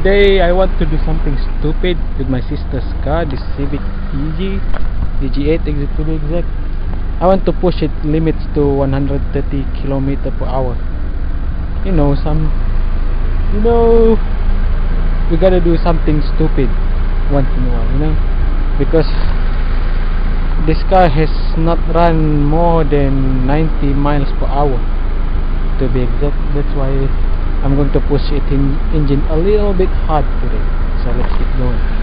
today I want to do something stupid with my sister's car, the Civic EG, EG8 exit to be exact. I want to push it limits to 130 kilometer per hour. You know, some, you know, we gotta do something stupid once in a while, you know, because this car has not run more than 90 miles per hour to be exact. That's why I'm going to push it in engine a little bit hard today. So let's keep going.